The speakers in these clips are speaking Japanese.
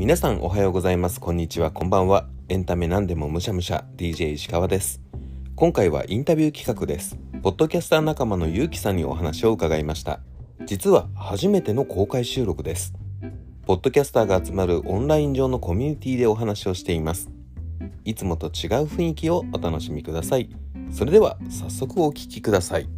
皆さんおはようございます。こんにちは。こんばんは。エンタメ何でもむしゃむしゃ。DJ 石川です。今回はインタビュー企画です。ポッドキャスター仲間のゆうきさんにお話を伺いました。実は初めての公開収録です。ポッドキャスターが集まるオンライン上のコミュニティでお話をしています。いつもと違う雰囲気をお楽しみください。それでは早速お聞きください。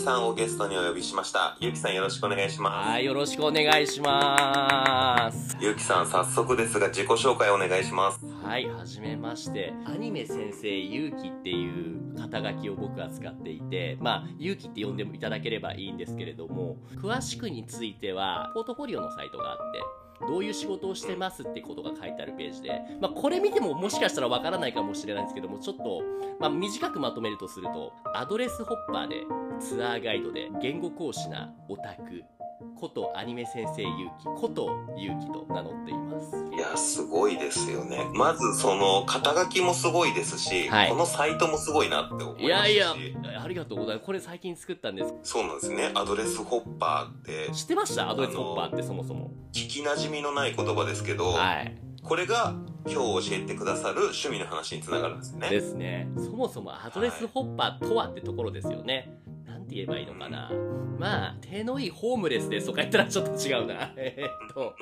きさんをゲストにお呼びしましたゆうきさんよろしくお願いしまはい、よろしくお願いします。ゆうきさん早速ですが自己紹介お願いしますはい、はじめまして。アニメ先生ゆうきっていう肩書きを僕は使っていて、まあ、ゆうきって呼んでもいただければいいんですけれども、詳しくについては、ポートフォリオのサイトがあって、どういう仕事をしてますってことが書いてあるページで、まあ、これ見てももしかしたらわからないかもしれないんですけども、ちょっと、まあ、短くまとめるとすると、アドレスホッパーで、ツアーガイドで、言語講師なオタク、ことアニメ先生ゆうきことゆうきと名乗っています。いやすごいですよねまずその肩書きもすごいですし、はいこのサイトもすごいなって思いましいやいや、ありがとうございます。これ最近作ったんです。そうなんですねアドレスホッパーって知ってました？アドレスホッパーってそもそも。聞きなじみのない言葉ですけど、はい。これが今日教えてくださる趣味の話につながるんですねですね。そもそもアドレスホッパーとはってところですよね。なんて言えばいいのかな。まあ、手のいいホームレスですとか言ったらちょっと違うな。えーっと、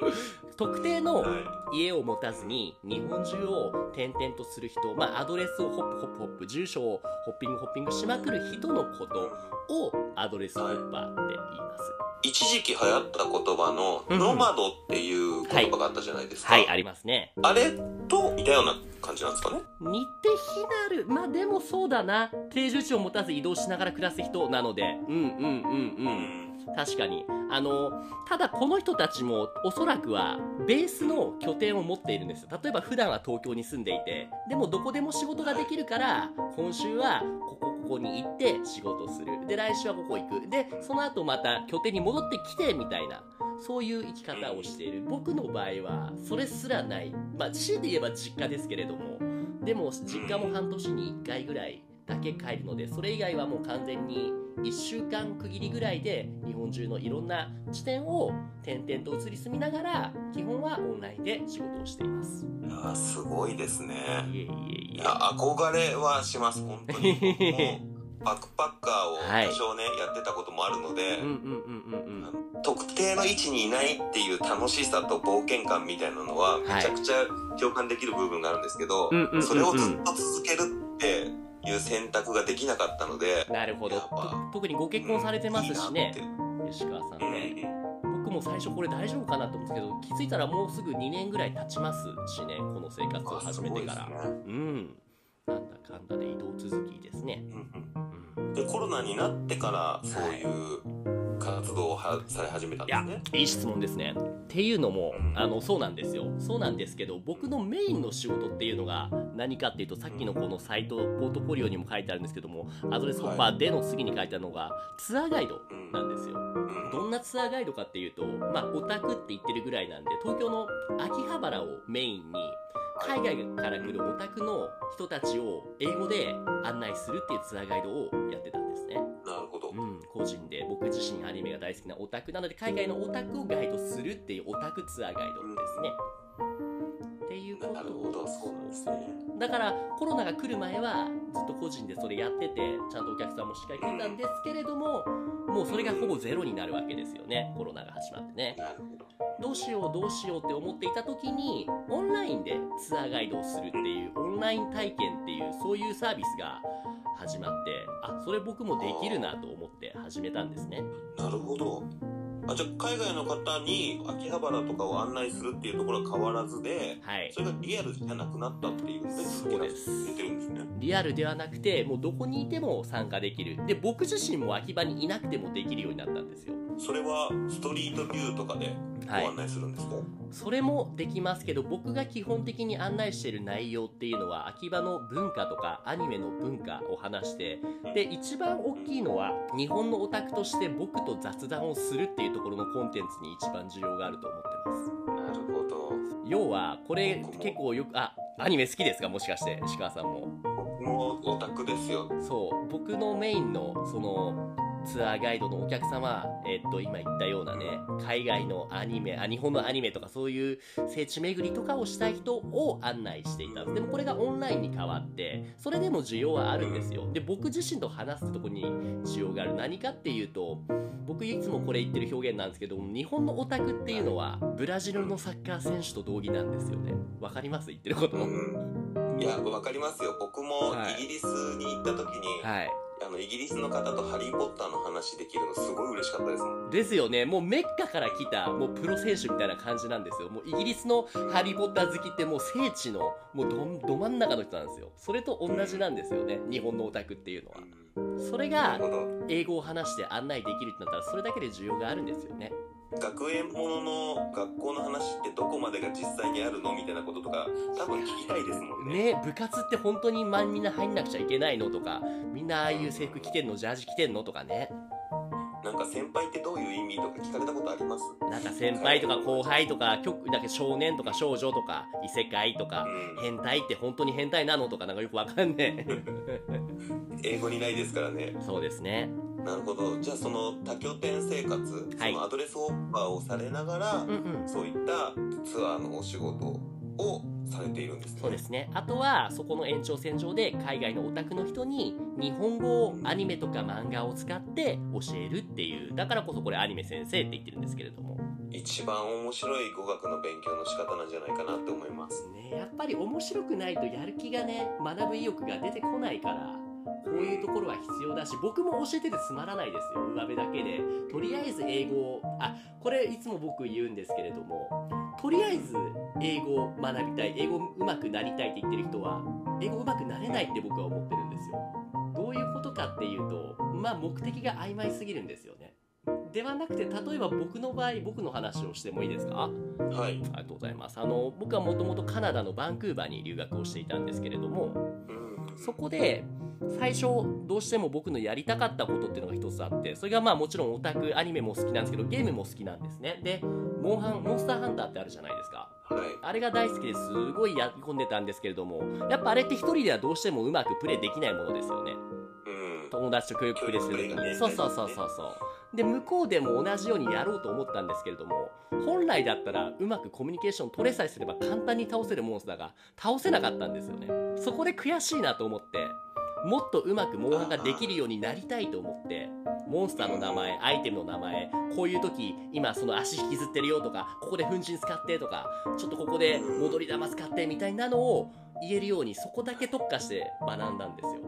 特定のは家を持たずに日本中を転々とする人、まあ、アドレスをホップホップホップ、住所をホッピングホッピングしまくる人のことをアドレスホッパーって言います。一時期流行った言葉の「うんノマド」っていう言葉があったじゃないですか、はい、ありますね。あれと似たような感じなんですかね？似て非なまあでもそうだな。定住地を持たず移動しながら暮らす人なので。うんうんうんうん。確かに。あのただこの人たちもおそらくはベースの拠点を持っているんです。よ例えば普段は東京に住んでいてでもどこでも仕事ができるから今週はここここに行って仕事する。で来週はここ行く。でその後また拠点に戻ってきてみたいな。そういう生き方をしている。僕の場合はそれすらない。まあ強いて言えば実家ですけれども。でも実家も半年に1回ぐらいだけ帰るのでそれ以外はもう完全に1週間区切りぐらいで日本中のいろんな地点を点々と移り住みながら基本はオンラインで仕事をしています。いやすごいですね。いえいえいえ。憧れはします本当に。バックパッカーを多少ね、やってたこともあるので、うんうんうんうんうん特定の位置にいないっていう楽しさと冒険感みたいなのはめちゃくちゃ共感できる部分があるんですけど、うんうんうんうん。それをずっと続けるっていう選択ができなかったので、なるほど。特にご結婚されてますしねいいなって吉川さんうんね僕も最初これ大丈夫かなと思うんですけど気づいたらもうすぐ2年ぐらい経ちますしねこの生活を始めてから、ね。うん。なんだかんだで移動続きですね、うんうん。うんでコロナになってからそういう活動をはされ始めたんですね。いい質問ですね。っていうのもうん。あのそうなんですよ。そうなんですけど僕のメインの仕事っていうのが何かっていうとさっきのこのサイトポートフォリオにも書いてあるんですけどもアドレスホッパーでの次に書いてあるのがツアーガイドうん。なんですよ。うん。どんなツアーガイドかっていうと、まあ、オタクって言ってるぐらいなんで、東京の秋葉原をメインに、海外から来るオタクの人たちを英語で案内するっていうツアーガイドをやってた人で僕自身アニメが大好きなオタクなので、海外のオタクをガイドするっていうオタクツアーガイドですね。っていうことをなるほど、そうね。だからコロナが来る前はずっと個人でそれやっててちゃんとお客さんもしっかり来てたんですけれどももうそれがほぼゼロになるわけですよねコロナが始まってね。どうしようどうしようって思っていた時にオンラインでツアーガイドをするっていうオンライン体験っていうそういうサービスが始まってあそれ僕もできるなと思って始めたんですね。なるほど。あじゃあ海外の方に秋葉原とかを案内するっていうところは変わらずで、はい。それがリアルじゃなくなったっていうんでそうです。続けられてるんですね。リアルではなくてもうどこにいても参加できる。で僕自身も秋葉にいなくてもできるようになったんですよ。それはストリートビューとかでごはい。案内するんですか、それもできますけど僕が基本的に案内している内容っていうのは秋葉の文化とかアニメの文化を話してで一番大きいのは日本のオタクとして僕と雑談をするっていうところのコンテンツに一番需要があると思ってます。なるほど。要はこれ結構よくあアニメ好きですか？もしかして石川さんも。僕もオタクですよ。そう。僕のメインのそのツアーガイドのお客様、えっと、今言ったようなね、海外のアニメ、あ、日本のアニメとかそういう聖地巡りとかをしたい人を案内していたんです。でもこれがオンラインに変わって、それでも需要はあるんですよ。で、僕自身と話すとこに需要がある。何かっていうと、僕いつもこれ言ってる表現なんですけど、日本のオタクっていうのは、ブラジルのサッカー選手と同義なんですよね。わかります？言ってること。うんいやわかりますよ僕もはいイギリスに行った時に、はい。あのイギリスの方とハリー・ポッターの話できるのすごい嬉しかったですもんですよね。もうメッカから来た、もうプロ選手みたいな感じなんですよ。もうイギリスのハリー・ポッター好きってもう聖地の、もうどんど真ん中の人なんですよ。それと同じなんですよね。日本のオタクっていうのは。それが英語を話して案内できるってなったらそれだけで需要があるんですよね。学園ものの学校の話ってどこまでが実際にあるのみたいなこととか多分聞きたいですもんねね部活って本当にまみんな入んなくちゃいけないのとか、みんなああいう制服着てんの、ジャージ着てんのとかね。なんか先輩ってどういう意味とか聞かれたことあります？なんか先輩とか後輩とか、局だけ少年とか少女とか、異世界とか、うん変態って本当に変態なのとかなんかよくわかんね 英語にないですからねえ。そうですね。なるほどじゃあその多拠点生活、はいそのアドレスオファーをされながら、うんうん。そういったツアーのお仕事をされているんですねそうですね。あとは、そこの延長線上で海外のオタクの人に日本語をアニメとか漫画を使って教えるっていう、だからこそこれアニメ先生って言ってるんですけれども。一番面白い語学の勉強の仕方なんじゃないかなって思いますね、やっぱり面白くないとやる気がね、学ぶ意欲が出てこないから、こういうところは必要だし、僕も教えててつまらないですよ、上辺だけで。とりあえず英語を、あ、これいつも僕言うんですけれども、とりあえず英語を学びたい、英語上手くなりたいって言ってる人は、英語上手くなれないって僕は思ってるんですよ。どういうことかっていうと、まあ目的が曖昧すぎるんですよね。ではなくて、例えば僕の場合、僕の話をしてもいいですか？はいありがとうございます。あの、僕はもともとカナダのバンクーバーに留学をしていたんですけれども、うんそこで、最初、どうしても僕のやりたかったことっていうのが一つあって、それがまあもちろんオタク、アニメも好きなんですけど、ゲームも好きなんですね。で、モンハン、モンスターハンターってあるじゃないですか。はいあれが大好きですごいやり込んでたんですけれども、やっぱあれって一人ではどうしてもうまくプレイできないものですよね。うん友達と協力プレイするとかね。協力プレイねそうそうそうそうそう。で、向こうでも同じようにやろうと思ったんですけれども、本来だったらうまくコミュニケーション取れさえすれば簡単に倒せるモンスターが倒せなかったんですよね。そこで悔しいなと思って、もっとうまくモンハンができるようになりたいと思って、モンスターの名前、アイテムの名前、こういう時、今その足引きずってるよとか、ここで粉塵使ってとか、ちょっとここで戻り玉使ってみたいなのを言えるようにそこだけ特化して学んだんですよ。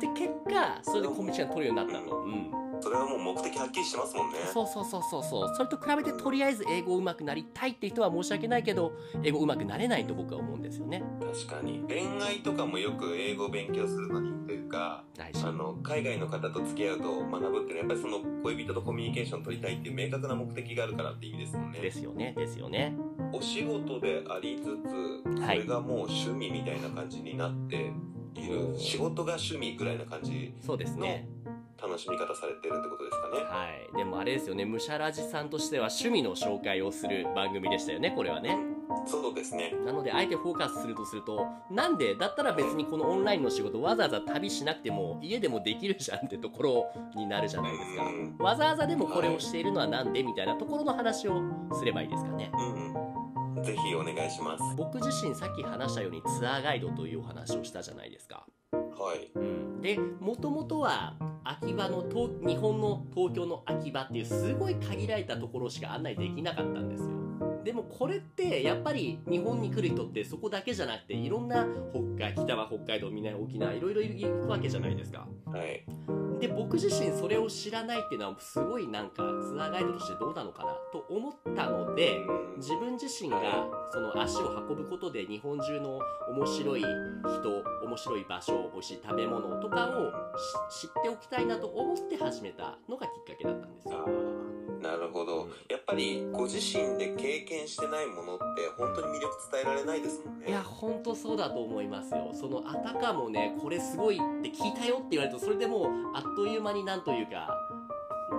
で、結果、それでコミュニケーション取るようになったと。うん。それはもう目的はっきりしてますもんねそうそうそうそうそう。それと比べてとりあえず英語上手くなりたいって人は申し訳ないけど、英語上手くなれないと僕は思うんですよね。確かに恋愛とかもよく英語を勉強するのにというかあ。の海外の方と付き合うと学ぶっていうのはやっぱりその恋人とコミュニケーション取りたいっていう明確な目的があるからって意味ですもんねですよね、ですよね。お仕事でありつつそはいれがもう趣味みたいな感じになっている、仕事が趣味ぐらいな感じそうですね。楽しみ方されてるってことですかねはい。でもあれですよね、ムシャラジさんとしては趣味の紹介をする番組でしたよね、これはね。そうですねなので、あえてフォーカスするとすると、なんで、だったら別にこのオンラインの仕事わざわざ旅しなくても家でもできるじゃんってところになるじゃないですか。うんわざわざでもこれをしているのはなんでみたいなところの話をすればいいですかね。うんぜひお願いします僕自身さっき話したようにツアーガイドというお話をしたじゃないですか。はい。うん、でもともとは秋葉の東日本の東京の秋葉っていうすごい限られたところしか案内できなかったんですよ。でもこれってやっぱり日本に来る人ってそこだけじゃなくていろんな北海北は北海道南は沖縄いろいろ行くわけじゃないですか。はい。で僕自身それを知らないっていうのはすごいなんかツアーガイドとしてどうなのかなと思ったのでうん自分自身がその足を運ぶことで日本中の面白い人面白い場所美味しい食べ物とかをし知っておきたいなと思って始めたのがきっかけだったんですあよ。ーなるほど。やっぱりご自身で経験してないものって本当に魅力伝えられないですもんね。いや本当そうだと思いますよ。そのあたかもねこれすごいって聞いたよって言われるとそれでもうあっという間になんというか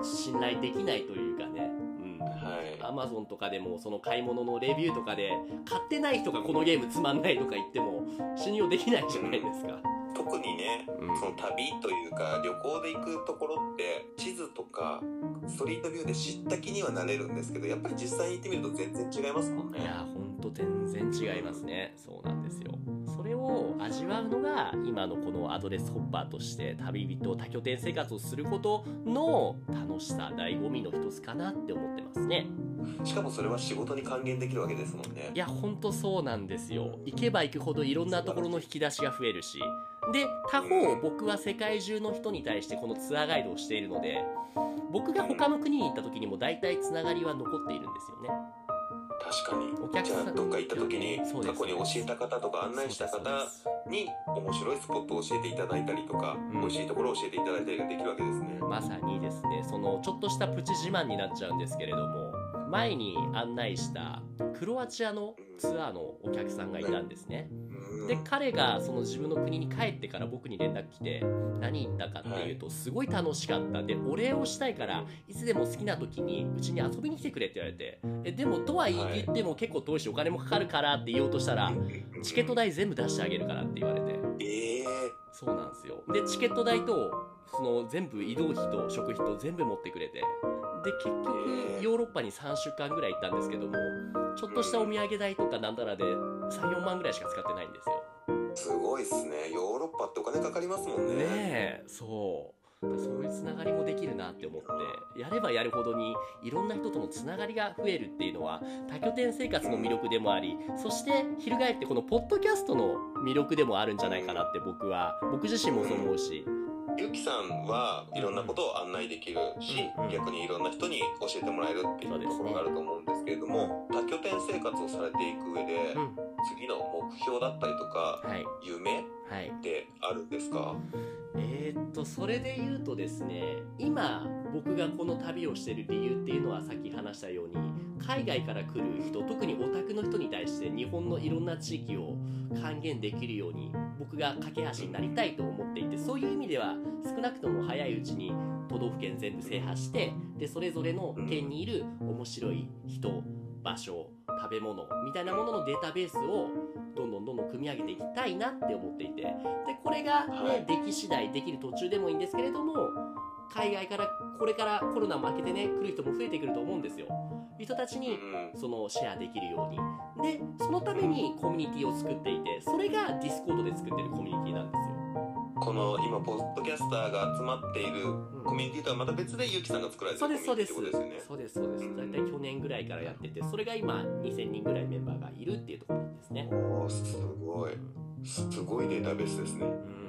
信頼できないというかね、うん、はい。アマゾンとかでもその買い物のレビューとかで買ってない人がこのゲームつまんないとか言っても信用できないじゃないですか。特にね、うん。その旅というか旅行で行くところって地図とかストリートビューで知った気にはなれるんですけどやっぱり実際に行ってみると全然違いますもんね。いやほんと全然違いますね。そうなんですよ。それを味わうのが今のこのアドレスホッパーとして旅人多拠点生活をすることの楽しさ醍醐味の一つかなって思ってますね。しかもそれは仕事に還元できるわけですもんね。いやほんとそうなんですよ。行けば行くほどいろんなところの引き出しが増えるしで他方僕は世界中の人に対してこのツアーガイドをしているので僕が他の国に行った時にも大体つながりは残っているんですよね。確かに。お客さんどっか行った時に過去に教えた方とか案内した方に面白いスポットを教えていただいたりとか、うん。美味しいところを教えていただいたりができるわけですね。まさにですね。そのちょっとしたプチ自慢になっちゃうんですけれども前に案内したクロアチアのツアーのお客さんがいたんですね。うん。で彼がその自分の国に帰ってから僕に連絡来て何言ったかっていうとすごい楽しかった。でお礼をしたいからいつでも好きな時にうちに遊びに来てくれって言われてえでもとは言はい。っても結構遠いしお金もかかるからって言おうとしたらチケット代全部出してあげるからって言われて。ええそうなんですよ。でチケット代とその全部移動費と食費と全部持ってくれて。で結局ヨーロッパに3週間ぐらい行ったんですけどもちょっとしたお土産代とかなんだらで34万ぐらいしか使ってないんですよ。すごいっすね。ヨーロッパってお金かかりますもんね。ねえそう。そういうつながりもできるなって思ってやればやるほどにいろんな人とのつながりが増えるっていうのは多拠点生活の魅力でもありそして翻ってこのポッドキャストの魅力でもあるんじゃないかなって僕は僕自身もそう思うしゆきさんはいろんなことを案内できるし、うんうん。逆にいろんな人に教えてもらえるっていそうところがあると思うんですけれども、多拠点生活をされていく上で、うん次の目標だったりとかはい。夢はいってあるんですか？えーっとそれで言うとですね今僕がこの旅をしてる理由っていうのはさっき話したように海外から来る人特にオタクの人に対して日本のいろんな地域を還元できるように僕が架け橋になりたいと思っていてそういう意味では少なくとも早いうちに都道府県全部制覇してでそれぞれの県にいる面白い人場所食べ物みたいなもののデータベースをどんどんどんどん組み上げていきたいなって思っていてでこれが、ねはい。でき次第できる途中でもいいんですけれども海外からこれからコロナも明けてね来る人も増えてくると思うんですよ人たちにうんそのシェアできるように。でそのためにコミュニティを作っていてそれがディスコードで作ってるコミュニティなんですよ。この今ポッドキャスターが集まっているコミュニティとはまた別でゆきさんが作られてるコミそうですそうですュニティってことですよね。そうですそうです。うん大体去年ぐらいからやっててそれが今2000人ぐらいメンバーがいるっていうところなんですね。おーすごい。すごいデータベースですね。うん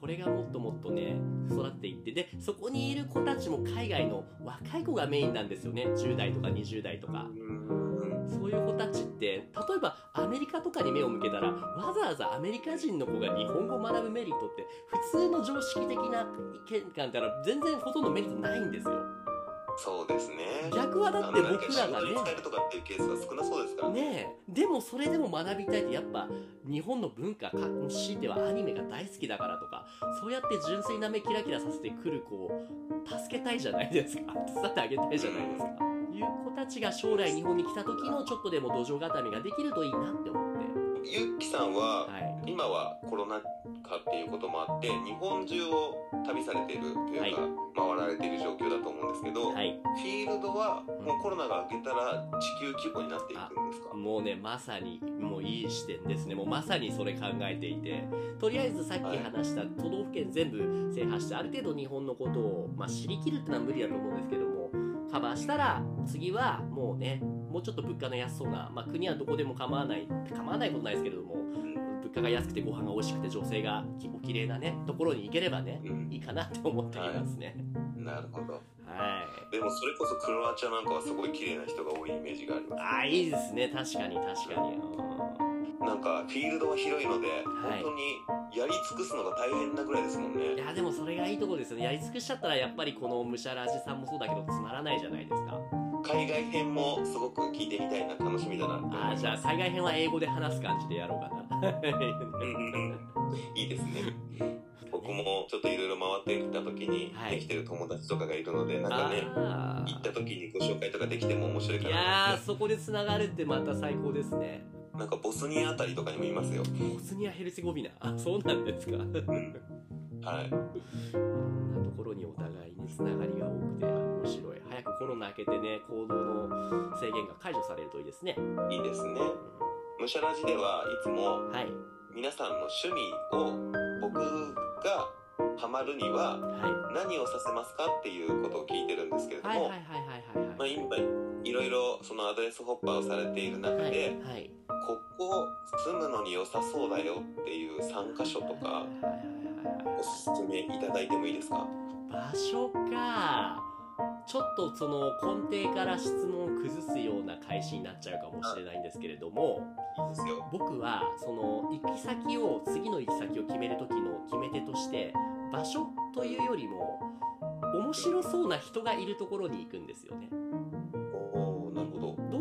これがもっともっとね育っていってでそこにいる子たちも海外の若い子がメインなんですよね。10代とか20代とか。うん。そういう子たちって例えばアメリカとかに目を向けたらわざわざアメリカ人の子が日本語を学ぶメリットって普通の常識的な意見観から全然ほとんどメリットないんですよそうですね。逆はだって僕らがね。とかっていうケースが少なそうですからね。でもそれでも学びたいってやっぱ日本の文化か強いてはアニメが大好きだからとかそうやって純粋な目キラキラさせてくる子を助けたいじゃないですか。手伝ってあげたいじゃないですか。いう子たちが将来日本に来た時のちょっとでも土壌固めができるといいなって思って。ゆきさんは、はい。今はコロナ禍っていうこともあって日本中を旅されているというか、回られている状況だと思うんですけど、はい。フィールドはもうコロナが明けたら地球規模になっていくんですか？もうねまさにもういい視点ですね。もうまさにそれ考えていて。とりあえずさっき話した都道府県全部制覇してある程度日本のことを、まあ、知りきるってのは無理だと思うんですけどもカバーしたら次はもうねもうちょっと物価の安そうな、まあ、国はどこでも構わない構わないことないですけれども物価が安くてご飯が美味しくて女性がきお綺麗なねところに行ければねうん。いいかなって思っていますねなるほど。はい。でもそれこそクロアチアなんかはすごい綺麗な人が多いイメージがありますああいいですね。確かに確かに。うん。なんかフィールドは広いので、はい。本当にやり尽くすのが大変なぐらいですもんね。いやでもそれがいいとこですよね。やり尽くしちゃったらやっぱりこのムシャラジさんもそうだけどつまらないじゃないですか。海外編もすごく聞いてみたいな楽しみだなあーじゃあ海外編は英語で話す感じでやろうかな。いいですね僕もちょっといろいろ回ってきた時にはい。できてる友達とかがいるので、なんかね行った時にご紹介とかできても面白いかいやそこでつながるってまた最高ですね。なんかボスニアあたりとかにもいますよ。ボスニア・ヘルツェゴビナ。あそうなんですか。うん。はい。いろんなところにお互いにつながりが多くて面白い。早くコロナ明けてね行動の制限が解除されるといいですね。いいですね。むしゃらじではいつもはい。皆さんの趣味を僕がハマるにはは何をさせますかっていうことを聞いてるんですけれいども、今いろいろそのアドレスホッパーをされている中はいで、はい。ここ住むのに良さそうだよっていう3箇所とかおすすめいただいてもいいですか？場所かちょっとその根底から質問を崩すような開始になっちゃうかもしれないんですけれども僕はその行き先を次の行き先を決める時の決め手として場所というよりも面白そうな人がいるところに行くんですよね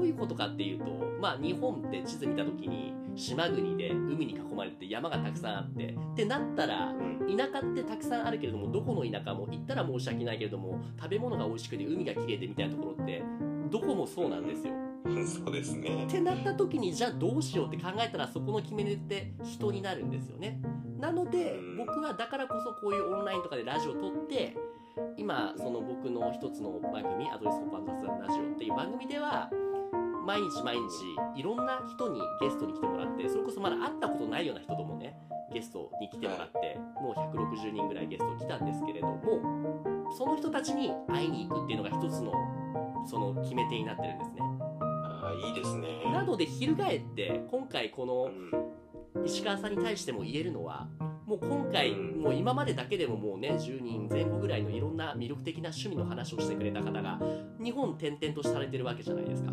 ういうことかっていうとまあ日本って地図見た時に島国で海に囲まれて山がたくさんあってってなったらうん田舎ってたくさんあるけれどもどこの田舎も行ったら申し訳ないけれども食べ物が美味しくて海が綺麗でみたいなところってどこもそうなんですよ。そうですねってなった時にじゃあどうしようって考えたらそこの決め手って人になるんですよね。なのでうん僕はだからこそこういうオンラインとかでラジオを撮って今その僕の一つの番組「アドレスホッパー雑談ラジオ」っていう番組では毎日毎日いろんな人にゲストに来てもらってそれこそまだ会ったことないような人ともねゲストに来てもらってもう160人ぐらいゲスト来たんですけれどもその人たちに会いに行くっていうのが一つのその決め手になってるんですね。ああいいですね。なので翻って今回こうのん。石川さんに対しても言えるのはもう今回うん。もう今までだけでももうね10人前後ぐらいのいろんな魅力的な趣味の話をしてくれた方が日本転々とされてるわけじゃないですか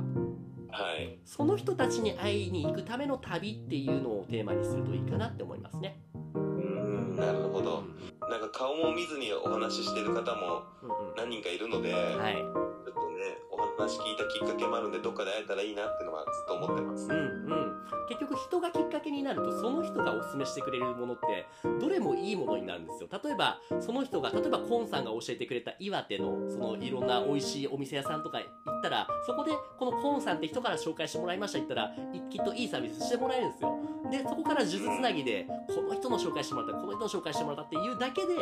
はい。その人たちに会いに行くための旅っていうのをテーマにするといいかなって思いますね。うんなるほうん。どなんか顔も見ずにお話ししてる方もうん何人かいるので、はい。ちょっとねお話聞いたきっかけもあるんでどっかで会えたらいいなっていうのはずっと思ってます。うんうん。結局人がきっかけになるとその人がおすすめしてくれるものってどれもいいものになるんですよ。例えばその人が例えばコンさんが教えてくれた岩手のそのいろんな美味しいお店屋さんとか行ったらそこでこのコンさんって人から紹介してもらいました言ったらきっといいサービスしてもらえるんですよ。でそこから数珠つなぎでこの人の紹介してもらったこの人の紹介してもらったっていうだけで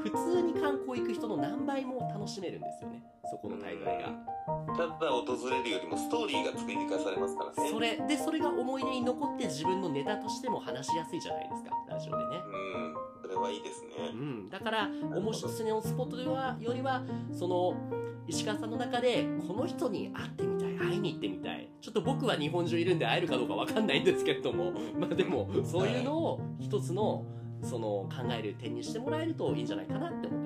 普通に観光行く人の何倍も楽しめるんですよね。そこの滞在が。ただ訪れるよりもストーリーが作り出されますからね。それでそれが思い出に残って自分のネタとしても話しやすいじゃないですか。ラジオでね。うんそれはいいですね。うん、だから面白すねのスポットではよりはその石川さんの中でこの人に会ってみたい会いに行ってみたい。ちょっと僕は日本中いるんで会えるかどうかわかんないんですけれども。まあでもそういうのを一つのその考える点にしてもらえるといいんじゃないかなって思って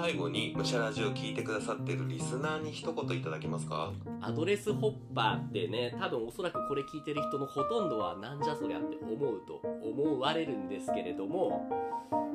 最後にむしゃラジオを聞いてくださってるリスナーに一言いただけますか？アドレスホッパーってね多分おそらくこれ聞いてる人のほとんどはなんじゃそりゃって思うと思われるんですけれども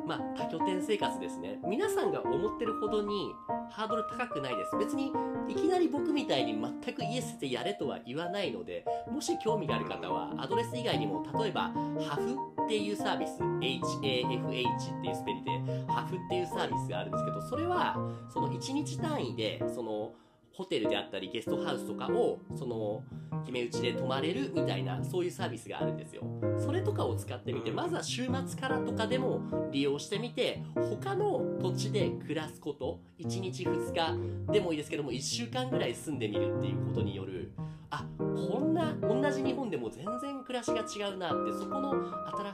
まあ多拠点生活ですね。皆さんが思ってるほどにハードル高くないです。別にいきなり僕みたいに全く家捨ててやれとは言わないのでもし興味がある方はアドレス以外にも例えばハフっていうサービス HAFH っていうスペルでハフっていうサービスがあるんですけどそれはその1日単位でそのホテルであったりゲストハウスとかをその決め打ちで泊まれるみたいなそういうサービスがあるんですよ。それとかを使ってみてまずは週末からとかでも利用してみて他の土地で暮らすこと1日2日でもいいですけども1週間ぐらい住んでみるっていうことによるあこんな同じ日本でも全然暮らしが違うなってそこの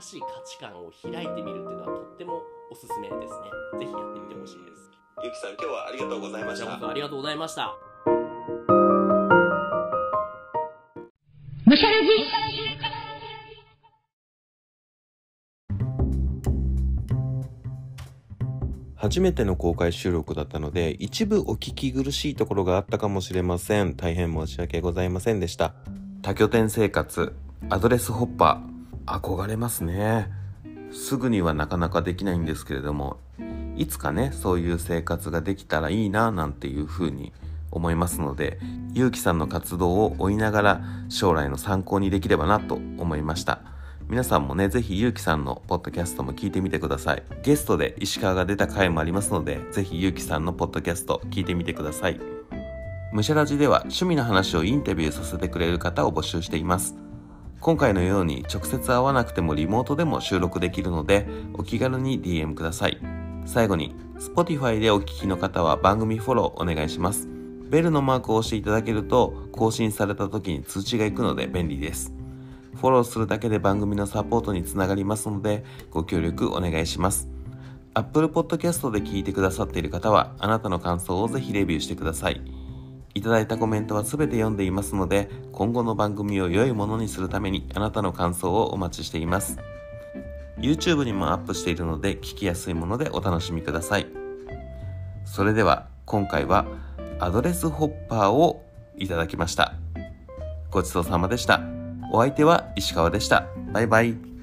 新しい価値観を開いてみるっていうのはとってもおすすめですね。ぜひやってみてほしいです。ゆきさん今日はありがとうございました。そありがとうございました。むしゃらじ初めての公開収録だったので一部お聞き苦しいところがあったかもしれません。大変申し訳ございませんでした。多拠点生活アドレスホッパー憧れますねすぐにはなかなかできないんですけれどもいつかねそういう生活ができたらいいななんていうふうに思いますのでゆうきさんの活動を追いながら将来の参考にできればなと思いました皆さんもね、ぜひゆうきさんのポッドキャストも聞いてみてください。ゲストで石川が出た回もありますので、ぜひゆうきさんのポッドキャスト聞いてみてください。むしゃらじでは趣味の話をインタビューさせてくれる方を募集しています。今回のように直接会わなくてもリモートでも収録できるので、お気軽に DM ください。最後に、Spotify でお聞きの方は番組フォローお願いします。ベルのマークを押していただけると、更新された時に通知が行くので便利です。フォローするだけで番組のサポートにつながりますので、ご協力お願いします。Apple Podcast で聞いてくださっている方は、あなたの感想をぜひレビューしてください。いただいたコメントはすべて読んでいますので、今後の番組を良いものにするためにあなたの感想をお待ちしています。YouTube にもアップしているので聞きやすいものでお楽しみください。それでは今回はアドレスホッパーをいただきました。ごちそうさまでした。お相手は石川でした。バイバイ。